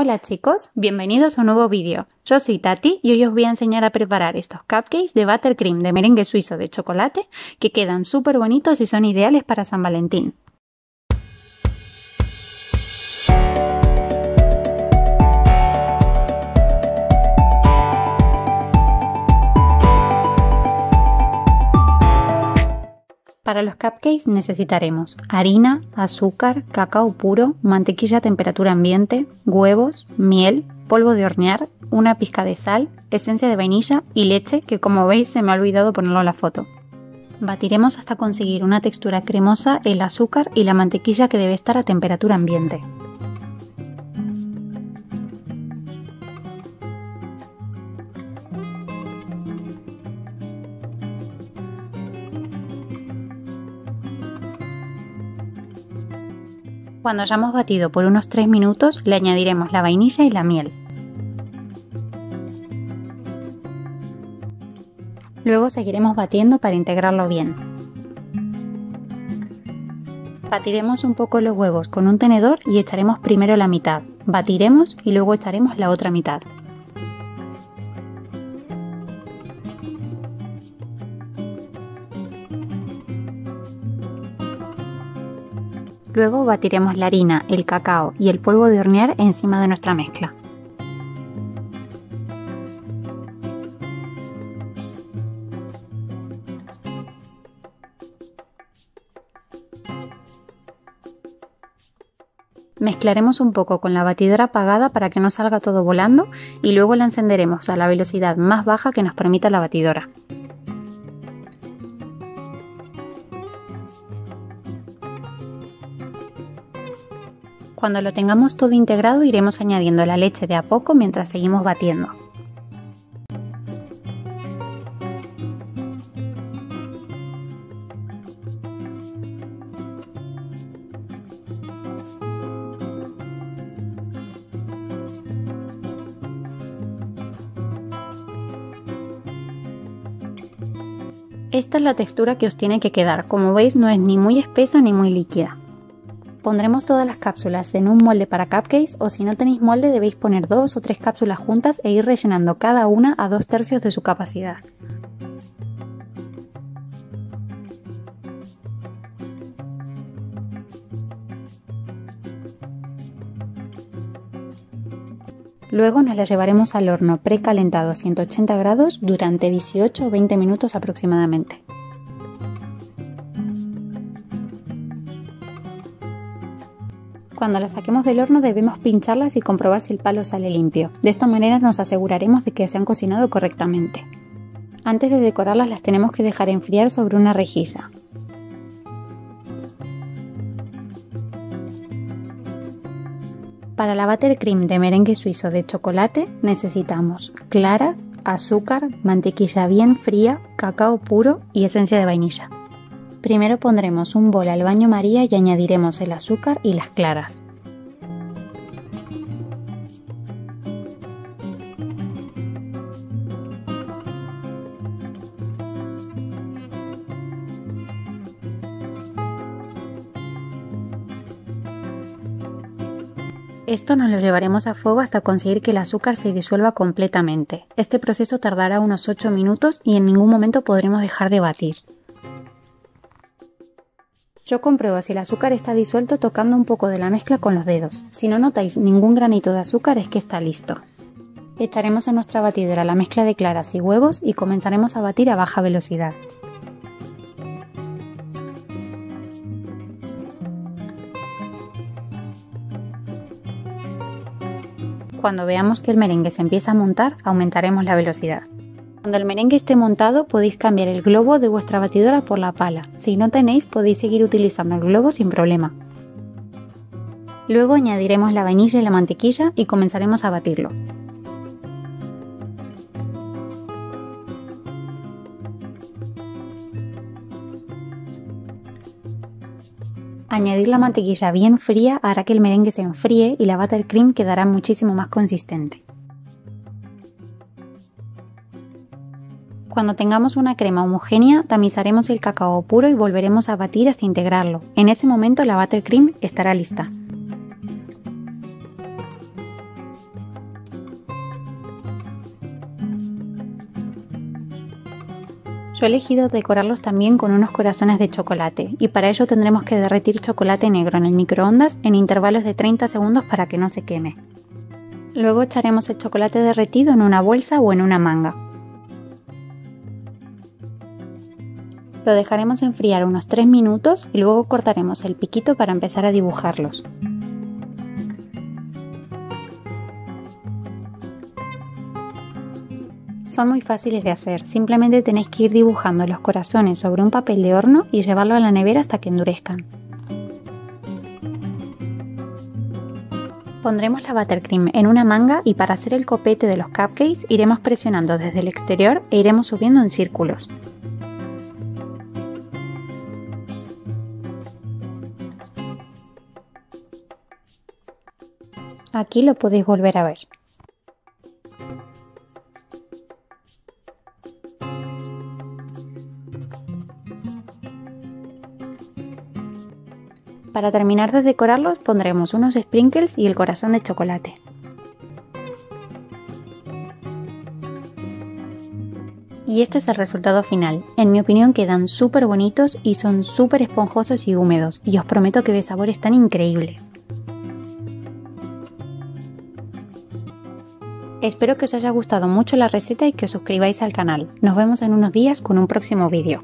Hola chicos, bienvenidos a un nuevo vídeo. Yo soy Tati y hoy os voy a enseñar a preparar estos cupcakes de buttercream de merengue suizo de chocolate que quedan súper bonitos y son ideales para San Valentín. Para los cupcakes necesitaremos harina, azúcar, cacao puro, mantequilla a temperatura ambiente, huevos, miel, polvo de hornear, una pizca de sal, esencia de vainilla y leche que como veis se me ha olvidado ponerlo en la foto. Batiremos hasta conseguir una textura cremosa el azúcar y la mantequilla que debe estar a temperatura ambiente. Cuando hayamos batido por unos 3 minutos le añadiremos la vainilla y la miel. Luego seguiremos batiendo para integrarlo bien. Batiremos un poco los huevos con un tenedor y echaremos primero la mitad. Batiremos y luego echaremos la otra mitad. Luego batiremos la harina, el cacao y el polvo de hornear encima de nuestra mezcla. Mezclaremos un poco con la batidora apagada para que no salga todo volando y luego la encenderemos a la velocidad más baja que nos permita la batidora. Cuando lo tengamos todo integrado iremos añadiendo la leche de a poco mientras seguimos batiendo. Esta es la textura que os tiene que quedar, como veis no es ni muy espesa ni muy líquida. Pondremos todas las cápsulas en un molde para cupcakes o si no tenéis molde debéis poner dos o tres cápsulas juntas e ir rellenando cada una a dos tercios de su capacidad. Luego nos las llevaremos al horno precalentado a 180 grados durante 18 o 20 minutos aproximadamente. Cuando las saquemos del horno debemos pincharlas y comprobar si el palo sale limpio. De esta manera nos aseguraremos de que se han cocinado correctamente. Antes de decorarlas las tenemos que dejar enfriar sobre una rejilla. Para la buttercream de merengue suizo de chocolate necesitamos claras, azúcar, mantequilla bien fría, cacao puro y esencia de vainilla. Primero pondremos un bol al baño María y añadiremos el azúcar y las claras. Esto nos lo llevaremos a fuego hasta conseguir que el azúcar se disuelva completamente. Este proceso tardará unos 8 minutos y en ningún momento podremos dejar de batir. Yo compruebo si el azúcar está disuelto tocando un poco de la mezcla con los dedos. Si no notáis ningún granito de azúcar es que está listo. Echaremos en nuestra batidora la mezcla de claras y huevos y comenzaremos a batir a baja velocidad. Cuando veamos que el merengue se empieza a montar, aumentaremos la velocidad. Cuando el merengue esté montado podéis cambiar el globo de vuestra batidora por la pala. Si no tenéis podéis seguir utilizando el globo sin problema. Luego añadiremos la vainilla y la mantequilla y comenzaremos a batirlo. Añadir la mantequilla bien fría hará que el merengue se enfríe y la buttercream quedará muchísimo más consistente. Cuando tengamos una crema homogénea, tamizaremos el cacao puro y volveremos a batir hasta integrarlo. En ese momento la buttercream estará lista. Yo he elegido decorarlos también con unos corazones de chocolate y para ello tendremos que derretir chocolate negro en el microondas en intervalos de 30 segundos para que no se queme. Luego echaremos el chocolate derretido en una bolsa o en una manga. Lo dejaremos enfriar unos 3 minutos y luego cortaremos el piquito para empezar a dibujarlos. Son muy fáciles de hacer, simplemente tenéis que ir dibujando los corazones sobre un papel de horno y llevarlo a la nevera hasta que endurezcan. Pondremos la buttercream en una manga y para hacer el copete de los cupcakes iremos presionando desde el exterior e iremos subiendo en círculos. Aquí lo podéis volver a ver. Para terminar de decorarlos pondremos unos sprinkles y el corazón de chocolate. Y este es el resultado final. En mi opinión quedan súper bonitos y son súper esponjosos y húmedos. Y os prometo que de sabor están increíbles. Espero que os haya gustado mucho la receta y que os suscribáis al canal. Nos vemos en unos días con un próximo vídeo.